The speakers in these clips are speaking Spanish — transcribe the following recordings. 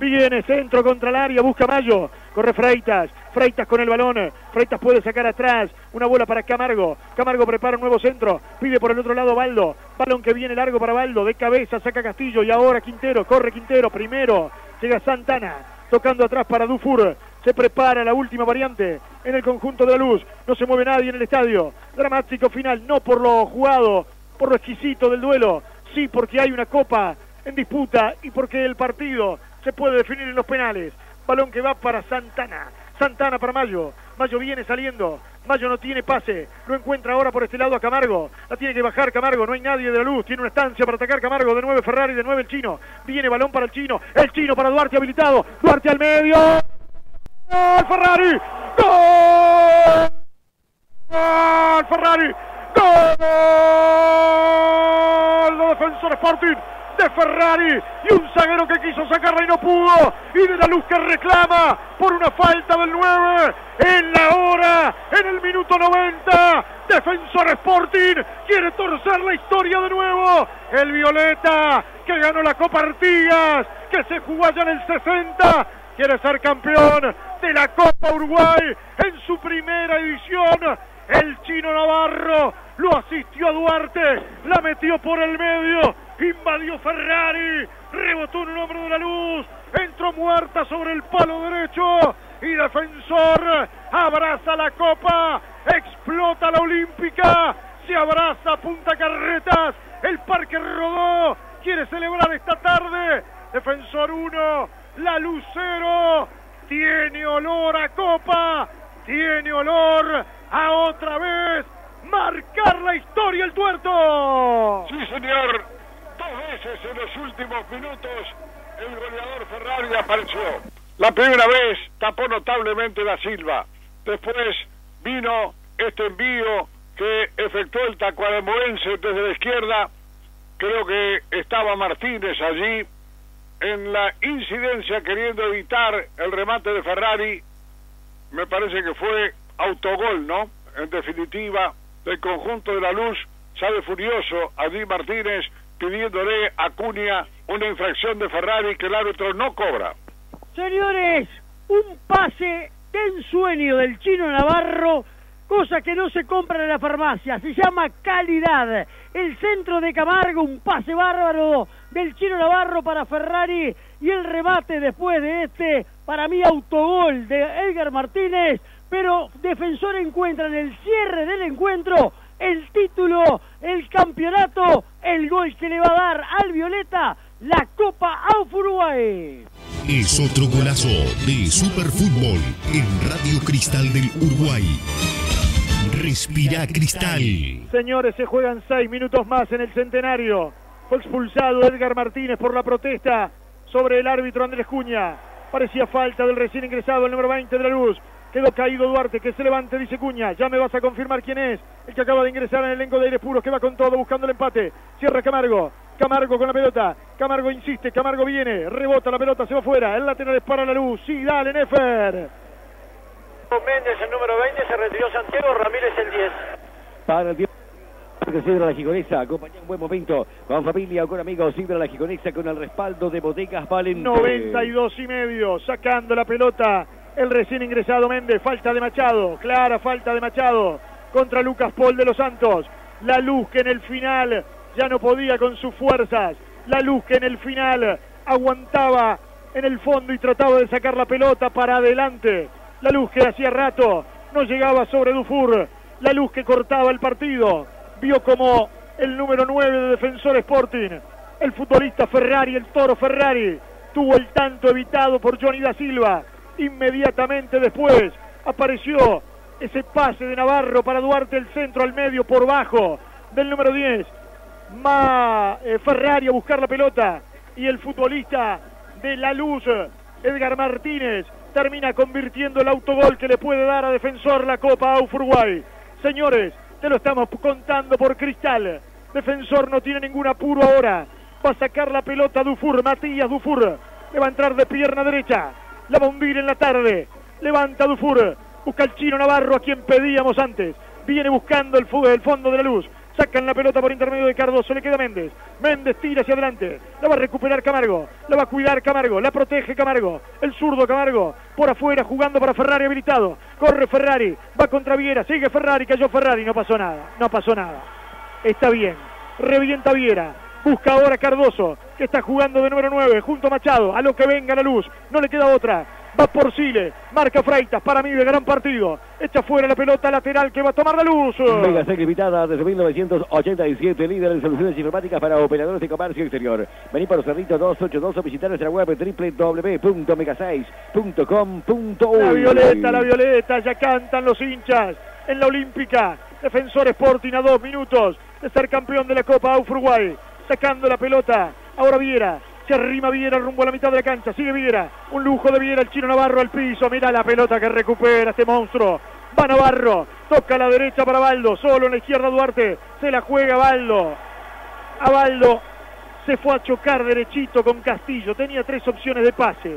Viene centro contra el área, busca Mayo. Corre Freitas. Freitas con el balón. Freitas puede sacar atrás. Una bola para Camargo. Camargo prepara un nuevo centro. Pide por el otro lado Baldo. Balón que viene largo para Baldo. De cabeza saca Castillo. Y ahora Quintero. Corre Quintero. Primero. Llega Santana. Tocando atrás para Dufour. Se prepara la última variante en el conjunto de la luz. No se mueve nadie en el estadio. Dramático final. No por lo jugado. Por lo exquisito del duelo. Sí, porque hay una copa en disputa y porque el partido se puede definir en los penales. Balón que va para Santana. Santana para Mayo. Mayo viene saliendo. Mayo no tiene pase. Lo encuentra ahora por este lado a Camargo. La tiene que bajar Camargo. No hay nadie de la luz. Tiene una estancia para atacar Camargo. De nueve Ferrari. De nueve el chino. Viene balón para el chino. El chino para Duarte habilitado. Duarte al medio. ¡Gol Ferrari! ¡Gol! ¡Gol Ferrari! ¡Gol! Los defensor Sporting de Ferrari y un zaguero que quiso sacarla y no pudo. Y de la luz que reclama por una falta del 9 en la hora, en el minuto 90 Defensor Sporting quiere torcer la historia de nuevo. El Violeta que ganó la Copa Artigas que se jugó allá en el 60 quiere ser campeón de la Copa Uruguay en su primera edición el chino Navarro lo asistió a Duarte, la metió por el medio, invadió Ferrari, rebotó en un hombre de la luz, entró muerta sobre el palo derecho y defensor abraza la copa, explota la olímpica, se abraza Punta Carretas, el parque rodó, quiere celebrar esta tarde, defensor 1, la Lucero, tiene olor a copa, tiene olor a otra vez marcar la historia el tuerto. Sí, señor. Dos veces en los últimos minutos el goleador Ferrari apareció. La primera vez tapó notablemente la Silva. Después vino este envío que efectuó el tacuarembóense desde la izquierda. Creo que estaba Martínez allí en la incidencia queriendo evitar el remate de Ferrari. Me parece que fue autogol, ¿no? En definitiva, del conjunto de la luz sale furioso Di Martínez pidiéndole a Cunha una infracción de Ferrari que el árbitro no cobra. Señores, un pase de ensueño del chino Navarro, cosa que no se compra en la farmacia, se llama calidad. El centro de Camargo, un pase bárbaro del chino Navarro para Ferrari y el remate después de este, para mí autogol de Edgar Martínez, pero Defensor encuentra en el cierre del encuentro el título, el campeonato, el gol que le va a dar al Violeta la Copa AUF Uruguay. Es otro golazo de Superfútbol en Radio Cristal del Uruguay. Respira Cristal. Señores, se juegan seis minutos más en el centenario. Fue expulsado Edgar Martínez por la protesta sobre el árbitro Andrés Cuña. Parecía falta del recién ingresado, el número 20 de la luz. Quedó caído Duarte, que se levante, dice Cuña. Ya me vas a confirmar quién es. El que acaba de ingresar en el elenco de aires puros, que va con todo, buscando el empate. Cierra Camargo. Camargo con la pelota. Camargo insiste, Camargo viene. Rebota la pelota, se va fuera. El lateral es para la luz. Sí, dale, Nefer. Méndez, el número 20, se retiró Santiago. Ramírez, el 10. Para el 10. Porque Sidra La Gigonesa acompaña un buen momento con familia o con amigos. Sidra La Gigonesa con el respaldo de Bodegas Valente. 92 y medio, sacando la pelota el recién ingresado Méndez. Falta de Machado, clara falta de Machado contra Lucas Paul de los Santos. La luz que en el final ya no podía con sus fuerzas. La luz que en el final aguantaba en el fondo y trataba de sacar la pelota para adelante. La luz que hacía rato no llegaba sobre Dufour. La luz que cortaba el partido. Vio como el número 9 de Defensor Sporting, el futbolista Ferrari, el toro Ferrari, tuvo el tanto evitado por Johnny da Silva Inmediatamente después apareció ese pase de Navarro para Duarte, el centro al medio por bajo del número 10. Ma eh, Ferrari a buscar la pelota y el futbolista de la luz, Edgar Martínez, termina convirtiendo el autogol que le puede dar a Defensor la Copa AUF Uruguay. Señores, te lo estamos contando por Cristal. Defensor no tiene ningún apuro ahora. Va a sacar la pelota Dufur, Matías Dufur. Le va a entrar de pierna derecha la bombilla en la tarde. Levanta Dufour. Busca el chino Navarro a quien pedíamos antes. Viene buscando el, el fondo de la luz. Sacan la pelota por intermedio de Cardoso. Le queda Méndez. Méndez tira hacia adelante. La va a recuperar Camargo. La va a cuidar Camargo. La protege Camargo. El zurdo Camargo. Por afuera jugando para Ferrari habilitado. Corre Ferrari. Va contra Viera. Sigue Ferrari. Cayó Ferrari. No pasó nada. No pasó nada. Está bien. Revienta Viera. Busca ahora Cardoso, que está jugando de número 9, junto a Machado. A lo que venga la luz. No le queda otra. Va por Sile, marca Freitas, para mí de gran partido. Echa fuera la pelota lateral que va a tomar la luz. Mega Sec Limitada desde 1987, líder en soluciones informáticas para operadores de comercio exterior. Vení por Cerrito 282 o visitar nuestra web www.mega6.com.uy. La violeta, la violeta, ya cantan los hinchas en la Olímpica. Defensor Sporting a dos minutos de ser campeón de la Copa Uruguay. Sacando la pelota. Ahora Viera. Se arrima Viera rumbo a la mitad de la cancha. Sigue Viera. Un lujo de Viera. El chino Navarro al piso. Mira la pelota que recupera este monstruo. Va Navarro. Toca a la derecha para Baldo. Solo en la izquierda Duarte. Se la juega Baldo. A Baldo se fue a chocar derechito con Castillo. Tenía tres opciones de pase.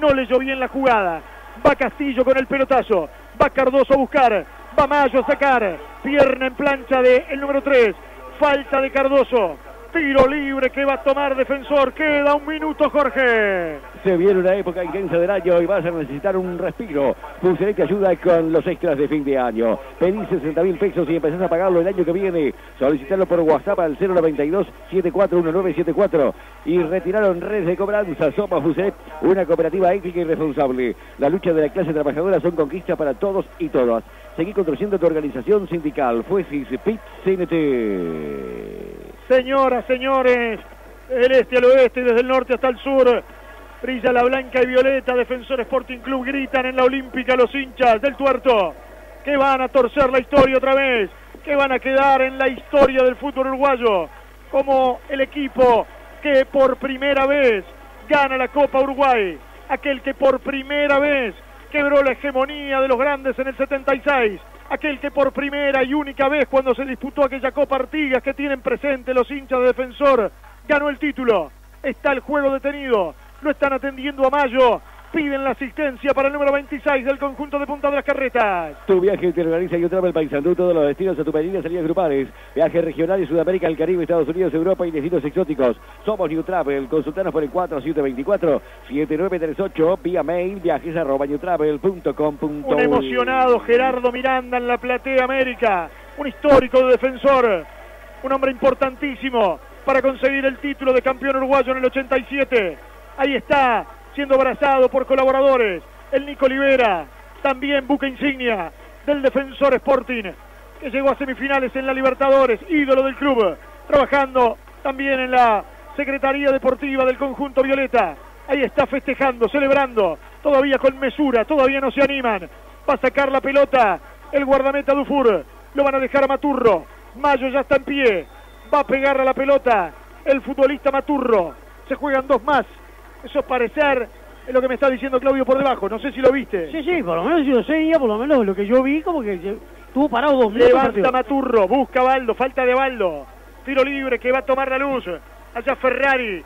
No leyó bien la jugada. Va Castillo con el pelotazo. Va Cardoso a buscar. Va Mayo a sacar. Pierna en plancha del el número 3. Falta de Cardoso. Tiro libre que va a tomar defensor. Queda un minuto, Jorge. Se viene una época intensa del año y vas a necesitar un respiro. Funcione te ayuda con los extras de fin de año. Pedí 60 mil pesos y empezás a pagarlo el año que viene. Solicitarlo por WhatsApp al 092 741974 y retiraron redes de cobranza. Somos Fuset, una cooperativa ética y responsable. La lucha de la clase trabajadora son conquistas para todos y todas. Seguí construyendo tu organización sindical. Fuesis PIT CNT. Señoras, señores, del este al oeste y desde el norte hasta el sur, brilla la blanca y violeta. Defensor Sporting Club gritan en la Olímpica los hinchas del tuerto que van a torcer la historia otra vez, que van a quedar en la historia del fútbol uruguayo como el equipo que por primera vez gana la Copa Uruguay, aquel que por primera vez quebró la hegemonía de los grandes en el 76, aquel que por primera y única vez cuando se disputó aquella Copa Artigas que tienen presente los hinchas de defensor, ganó el título. Está el juego detenido, lo están atendiendo a Mayo, piden la asistencia para el número 26 del conjunto de Punta de las Carretas. Tu viaje te organiza y Travel Paisandú, todos los destinos a tu pedida salidas grupales. Viajes regionales, Sudamérica, el Caribe, Estados Unidos, Europa y destinos exóticos. Somos New Travel. Consultanos por el 4724-7938 vía mail viajes arroba newtravel.com. Un emocionado Gerardo Miranda en la Platea América. Un histórico de defensor. Un hombre importantísimo para conseguir el título de campeón uruguayo en el 87. Ahí está siendo abrazado por colaboradores. El Nico Olivera, también buque insignia del defensor Sporting, que llegó a semifinales en la Libertadores, ídolo del club, trabajando también en la Secretaría Deportiva del conjunto Violeta. Ahí está festejando, celebrando, todavía con mesura, todavía no se animan. Va a sacar la pelota el guardameta Dufour, lo van a dejar a Maturro. Mayo ya está en pie, va a pegarle a la pelota el futbolista Maturro. Se juegan dos más eso parecer es lo que me está diciendo Claudio por debajo. No sé si lo viste. Sí, sí, por lo menos yo seguía, por lo menos lo que yo vi, como que estuvo parado dos minutos. Levanta Maturro, busca Baldo, falta de Baldo. Tiro libre que va a tomar la luz. Allá Ferrari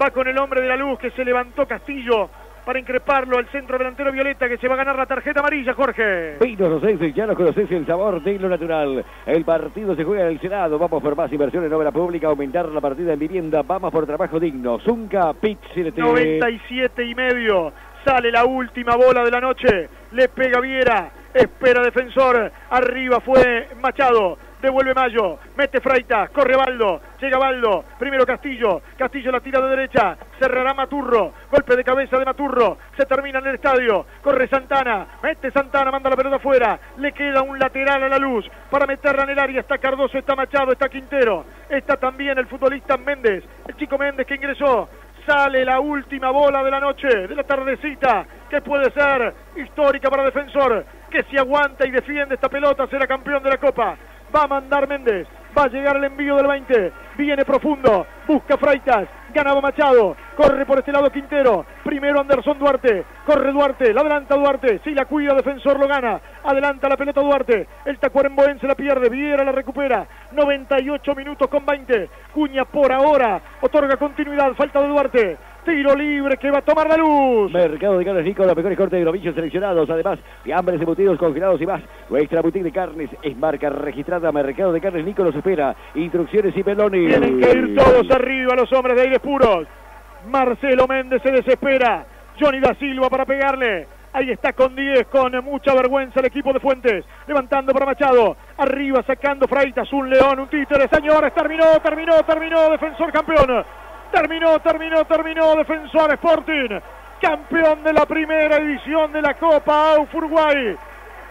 va con el hombre de la luz que se levantó Castillo para increparlo al centro delantero Violeta que se va a ganar la tarjeta amarilla, Jorge. Vinos Rosense, ya lo conoces el sabor de lo natural. El partido se juega en el Senado. Vamos por más inversión en obra pública, aumentar la partida en vivienda. Vamos por trabajo digno. Zunca Pizzi 97 y medio. Sale la última bola de la noche. Le pega Viera. Espera defensor. Arriba fue Machado. Devuelve Mayo, mete Freitas, corre Baldo, llega Baldo, primero Castillo, Castillo la tira de derecha, cerrará Maturro, golpe de cabeza de Maturro, se termina en el estadio, corre Santana, mete Santana, manda la pelota afuera, le queda un lateral a la luz. Para meterla en el área, está Cardoso, está Machado, está Quintero, está también el futbolista Méndez, el chico Méndez que ingresó, sale la última bola de la noche, de la tardecita, que puede ser histórica para Defensor, que si aguanta y defiende esta pelota será campeón de la Copa. Va a mandar Méndez. Va a llegar el envío del 20. Viene profundo. Busca Freitas. Ganaba Machado. Corre por este lado Quintero. Primero Anderson Duarte. Corre Duarte. La adelanta Duarte. Si la cuida, defensor lo gana. Adelanta la pelota Duarte. El Tacuaremboen se la pierde. Viera la recupera. 98 minutos con 20. Cuña por ahora. Otorga continuidad. Falta de Duarte. Tiro libre que va a tomar la luz. Mercado de carnes Nico, los mejores cortes de novillos seleccionados, además de hambres, embutidos, congelados y más. Nuestra boutique de carnes es marca registrada. Mercado de carnes Nico los espera. Instrucciones y pelones. Tienen que ir todos arriba los hombres de aires puros. Marcelo Méndez se desespera. Johnny da Silva para pegarle. Ahí está con 10, con mucha vergüenza el equipo de Fuentes. Levantando para Machado. Arriba sacando Freitas. Un león, un títere. Señores, terminó, terminó, terminó. Defensor campeón. Terminó, terminó, terminó. Defensor Sporting. Campeón de la primera división de la Copa AUF Uruguay.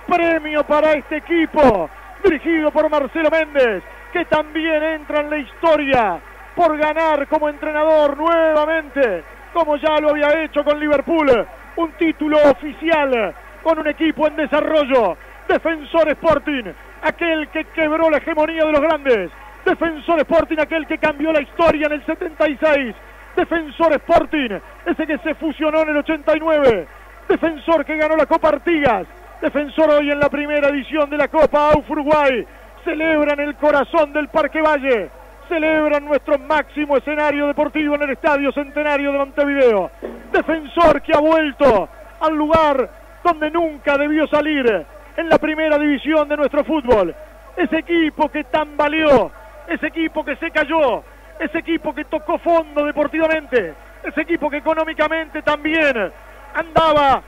Premio para este equipo. Dirigido por Marcelo Méndez. Que también entra en la historia. Por ganar como entrenador nuevamente. Como ya lo había hecho con Liverpool un título oficial con un equipo en desarrollo. Defensor Sporting, aquel que quebró la hegemonía de los grandes. Defensor Sporting, aquel que cambió la historia en el 76. Defensor Sporting, ese que se fusionó en el 89. Defensor que ganó la Copa Artigas. Defensor hoy en la primera edición de la Copa AUF Uruguay. Celebran el corazón del Parque Valle celebran nuestro máximo escenario deportivo en el Estadio Centenario de Montevideo. Defensor que ha vuelto al lugar donde nunca debió salir en la primera división de nuestro fútbol. Ese equipo que tambaleó, ese equipo que se cayó, ese equipo que tocó fondo deportivamente, ese equipo que económicamente también andaba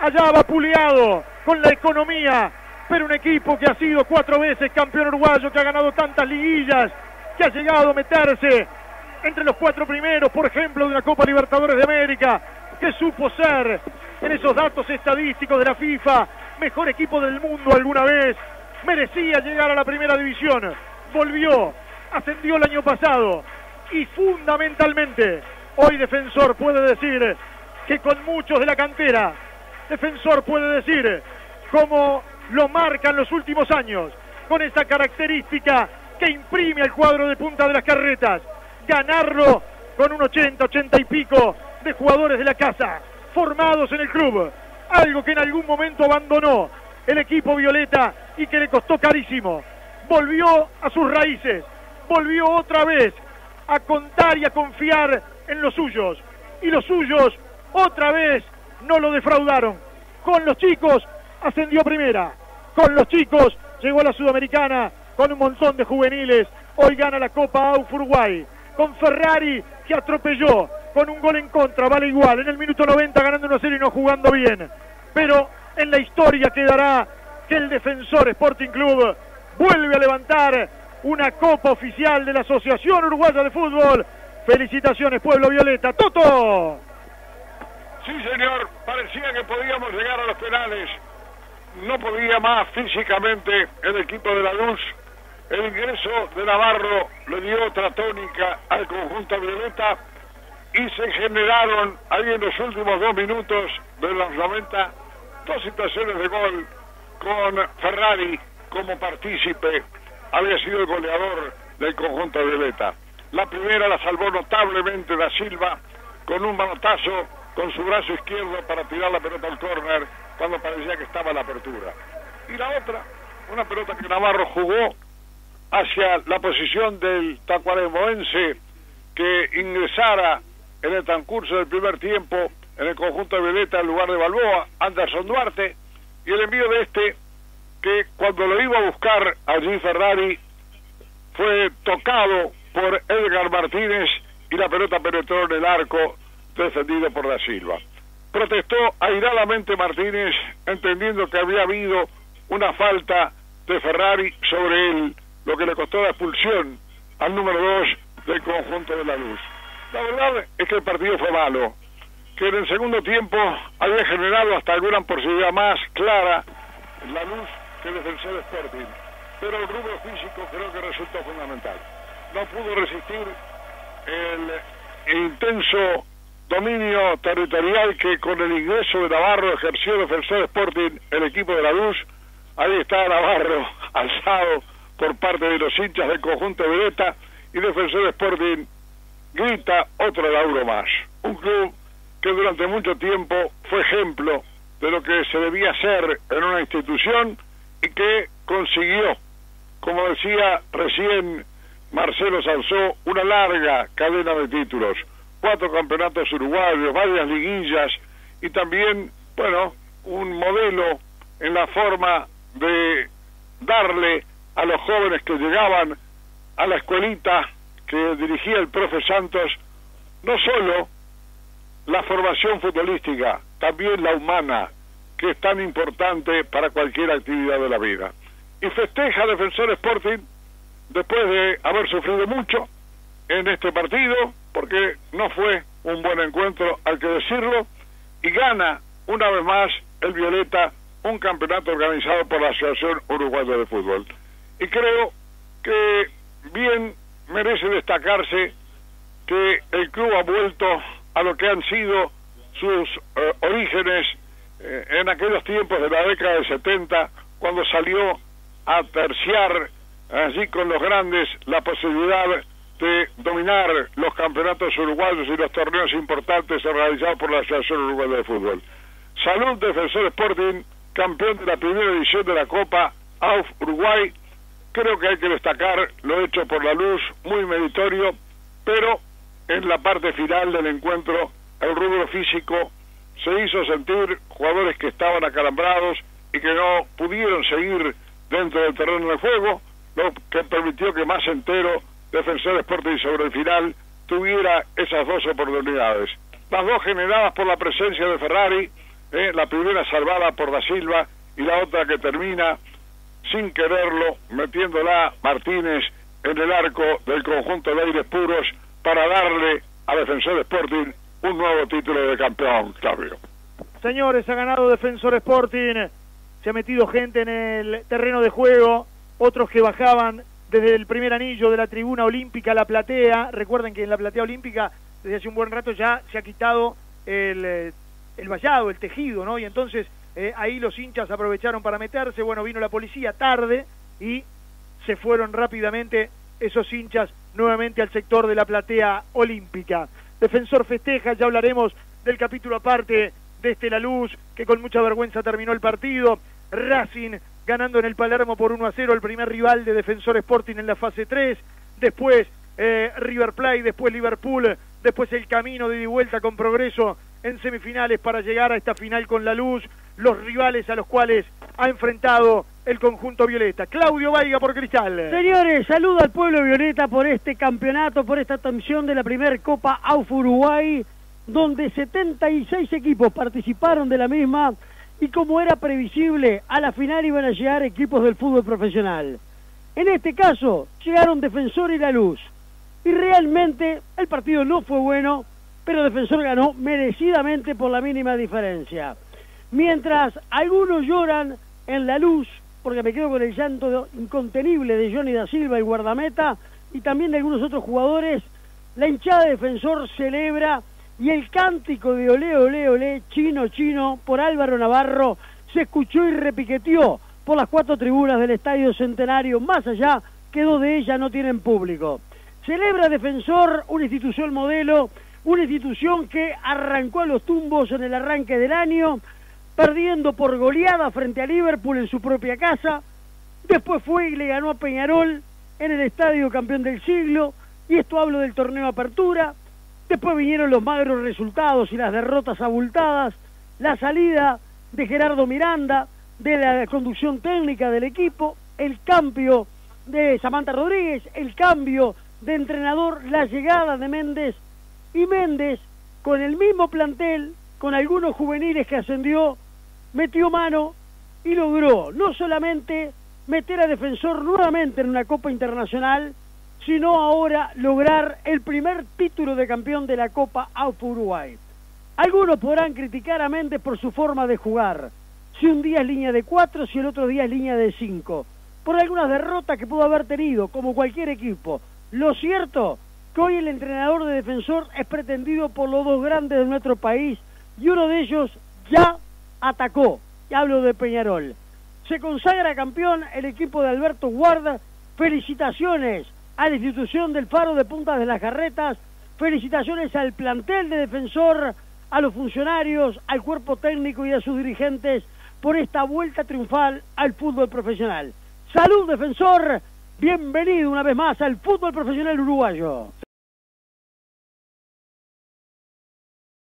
allá vapuleado con la economía, pero un equipo que ha sido cuatro veces campeón uruguayo, que ha ganado tantas liguillas, que ha llegado a meterse entre los cuatro primeros, por ejemplo, de la Copa Libertadores de América, que supo ser en esos datos estadísticos de la FIFA mejor equipo del mundo alguna vez, merecía llegar a la primera división, volvió, ascendió el año pasado y fundamentalmente hoy Defensor puede decir que con muchos de la cantera, Defensor puede decir como lo marcan los últimos años, con esa característica que imprime el cuadro de punta de las carretas. Ganarlo con un 80, 80 y pico de jugadores de la casa, formados en el club. Algo que en algún momento abandonó el equipo Violeta y que le costó carísimo. Volvió a sus raíces, volvió otra vez a contar y a confiar en los suyos. Y los suyos otra vez no lo defraudaron. Con los chicos ascendió primera. Con los chicos llegó a la Sudamericana con un montón de juveniles. Hoy gana la Copa AUF Uruguay. Con Ferrari que atropelló con un gol en contra, vale igual. En el minuto 90 ganando 1-0 y no jugando bien. Pero en la historia quedará que el defensor Sporting Club vuelve a levantar una copa oficial de la Asociación Uruguaya de Fútbol. Felicitaciones, Pueblo Violeta. ¡Toto! Sí, señor. Parecía que podíamos llegar a los penales. No podía más físicamente el equipo de la Luz el ingreso de Navarro le dio otra tónica al conjunto violeta y se generaron ahí en los últimos dos minutos de los 90 dos situaciones de gol con Ferrari como partícipe. Había sido el goleador del conjunto violeta. La primera la salvó notablemente da Silva con un manotazo con su brazo izquierdo para tirar la pelota al córner cuando parecía que estaba la apertura. Y la otra, una pelota que Navarro jugó hacia la posición del tacuaremoense que ingresara en el transcurso del primer tiempo en el conjunto de Veleta en lugar de Balboa, Anderson Duarte, y el envío de este que cuando lo iba a buscar allí Ferrari fue tocado por Edgar Martínez y la pelota penetró en el arco defendido por Da Silva. Protestó airadamente Martínez entendiendo que había habido una falta de Ferrari sobre él lo que le costó la expulsión al número dos del conjunto de la luz. La verdad es que el partido fue malo, que en el segundo tiempo había generado hasta alguna posibilidad más clara la luz que el defensor Sporting, pero el grupo físico creo que resultó fundamental. No pudo resistir el intenso dominio territorial que con el ingreso de Navarro ejerció defensor Sporting el equipo de la luz. Ahí está Navarro alzado por parte de los hinchas del conjunto Veleta y Defensor Sporting grita otro lauro más. Un club que durante mucho tiempo fue ejemplo de lo que se debía hacer en una institución y que consiguió, como decía recién Marcelo Salzó, una larga cadena de títulos. cuatro campeonatos uruguayos, varias liguillas y también, bueno, un modelo en la forma de darle a los jóvenes que llegaban a la escuelita que dirigía el profe Santos, no solo la formación futbolística, también la humana, que es tan importante para cualquier actividad de la vida. Y festeja Defensor Sporting después de haber sufrido mucho en este partido, porque no fue un buen encuentro, hay que decirlo, y gana una vez más el Violeta un campeonato organizado por la Asociación Uruguaya de Fútbol. Y creo que bien merece destacarse que el club ha vuelto a lo que han sido sus eh, orígenes eh, en aquellos tiempos de la década de 70, cuando salió a terciar allí con los grandes la posibilidad de dominar los campeonatos uruguayos y los torneos importantes organizados por la Asociación Uruguaya de Fútbol. Salud Defensor Sporting, campeón de la primera edición de la Copa AUF Uruguay. Creo que hay que destacar lo hecho por la luz, muy meritorio, pero en la parte final del encuentro el rubro físico se hizo sentir jugadores que estaban acalambrados y que no pudieron seguir dentro del terreno de juego, lo que permitió que más entero Defensor Sporting sobre el final tuviera esas dos oportunidades. Las dos generadas por la presencia de Ferrari, eh, la primera salvada por Da Silva y la otra que termina sin quererlo metiéndola Martínez en el arco del conjunto de aires puros para darle a Defensor Sporting un nuevo título de campeón, Claudio. Señores, ha ganado Defensor Sporting, se ha metido gente en el terreno de juego, otros que bajaban desde el primer anillo de la tribuna olímpica a la platea. Recuerden que en la platea olímpica desde hace un buen rato ya se ha quitado el, eh, el vallado, el tejido, ¿no? Y entonces eh, ahí los hinchas aprovecharon para meterse. Bueno, vino la policía tarde y se fueron rápidamente esos hinchas nuevamente al sector de la platea olímpica. Defensor festeja, ya hablaremos del capítulo aparte de este La Luz, que con mucha vergüenza terminó el partido. Racing ganando en el Palermo por 1 a 0, el primer rival de Defensor Sporting en la fase 3. Después eh, River Plate, después Liverpool, después el camino de vuelta con progreso en semifinales para llegar a esta final con la luz, los rivales a los cuales ha enfrentado el conjunto Violeta. Claudio Vaiga por Cristal. Señores, saludo al pueblo Violeta por este campeonato, por esta atención de la primer Copa AUF Uruguay, donde 76 equipos participaron de la misma y como era previsible, a la final iban a llegar equipos del fútbol profesional. En este caso, llegaron Defensor y La Luz. Y realmente el partido no fue bueno, pero Defensor ganó merecidamente por la mínima diferencia. Mientras algunos lloran en La Luz, porque me quedo con el llanto incontenible de Johnny da Silva, y guardameta, y también de algunos otros jugadores, la hinchada de Defensor celebra y el cántico de olé, olé, olé, chino, chino, por Álvaro Navarro, se escuchó y repiqueteó por las cuatro tribunas del Estadio Centenario, más allá que dos de ellas no tienen público. Celebra Defensor, una institución modelo, una institución que arrancó a los tumbos en el arranque del año, perdiendo por goleada frente a Liverpool en su propia casa, después fue y le ganó a Peñarol en el Estadio Campeón del Siglo, y esto hablo del torneo Apertura, Después vinieron los magros resultados y las derrotas abultadas, la salida de Gerardo Miranda, de la conducción técnica del equipo, el cambio de Samantha Rodríguez, el cambio de entrenador, la llegada de Méndez y Méndez con el mismo plantel, con algunos juveniles que ascendió, metió mano y logró no solamente meter a Defensor nuevamente en una Copa Internacional, sino ahora lograr el primer título de campeón de la Copa AUF Uruguay. Algunos podrán criticar a Méndez por su forma de jugar, si un día es línea de cuatro, si el otro día es línea de cinco, por algunas derrotas que pudo haber tenido, como cualquier equipo. Lo cierto, que hoy el entrenador de defensor es pretendido por los dos grandes de nuestro país y uno de ellos ya atacó, y hablo de Peñarol. Se consagra campeón el equipo de Alberto Guarda, felicitaciones a la institución del Faro de Puntas de las Carretas, felicitaciones al plantel de defensor, a los funcionarios, al cuerpo técnico y a sus dirigentes por esta vuelta triunfal al fútbol profesional. Salud defensor, bienvenido una vez más al fútbol profesional uruguayo.